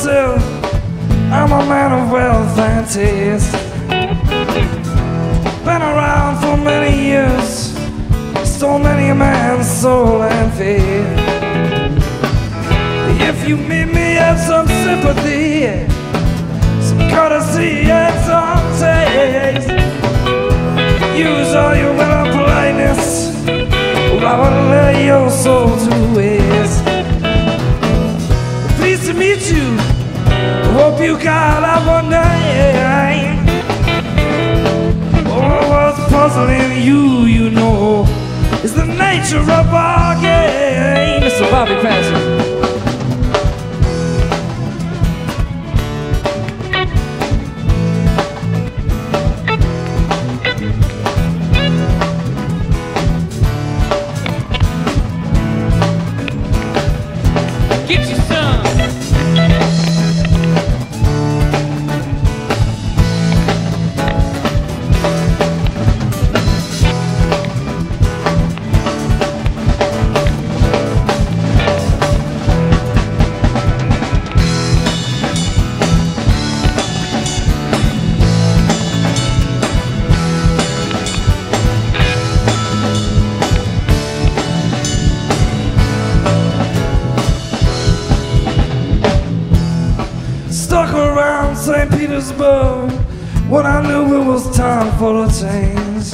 myself. I'm a man of wealth and taste. Been around for many years. Stole many a man's soul and faith. If you meet me, have some sympathy, some courtesy, and some taste. Use all your will and politeness, I will lay your soul Hope you got up one night. Oh, what's puzzling you, you know, is the nature of our game. Mr. Bobby Patrick. St. Petersburg when I knew it was time for a change.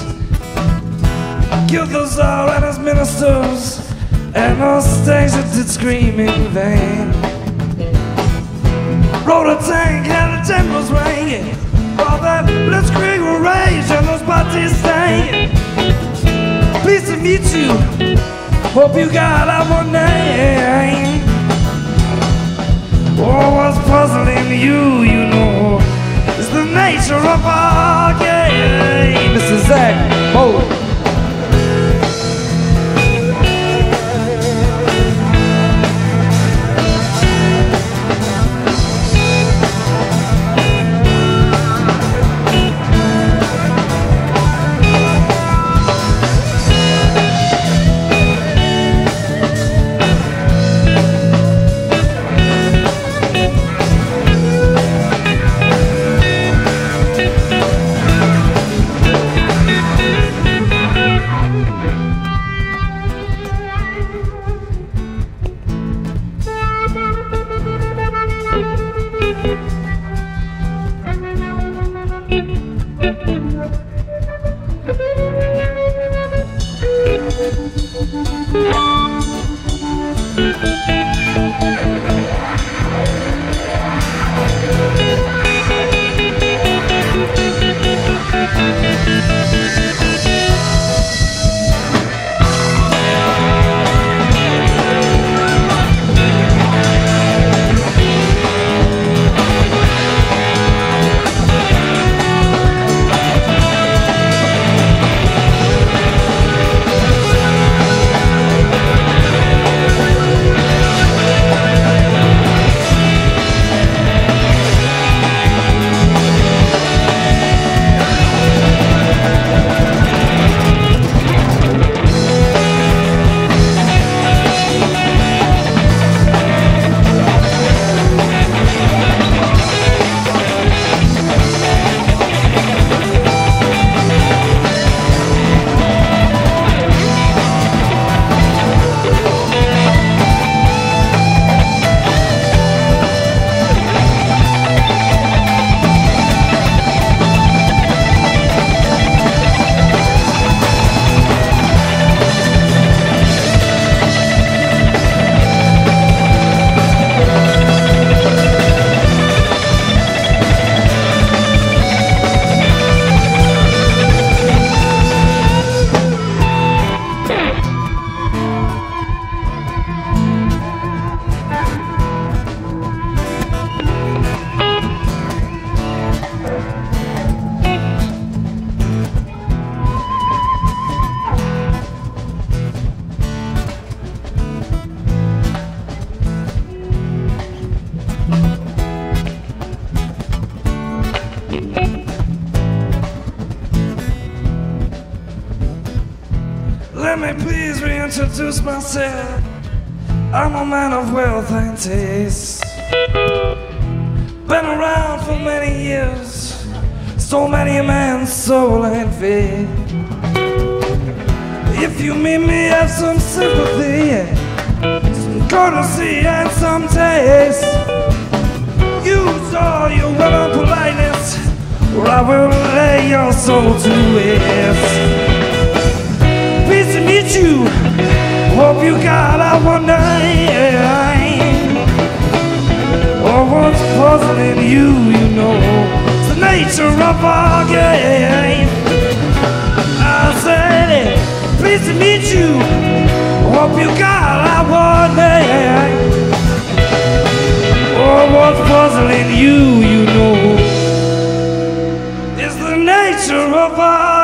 Killed the Tsar and his ministers, and the stage that did scream in vain. Rode a tank and the generals ringing, while that blitzkrieg rage and those bodies stain. Pleased to meet you, hope you got our name. Oh, what's puzzling you, you know, is the nature of our Let me please reintroduce myself. I'm a man of wealth and taste. Been around for many years, so many a man's soul and faith. If you meet me, have some sympathy, some courtesy, and some taste. Use all your well politeness, or I will lay your soul to rest. You. Hope you got out one night. Oh, what's puzzling you, you know, it's the nature of our game. I said it, pleased to meet you. Hope you got out one night. Oh, what's puzzling you, you know, is the nature of our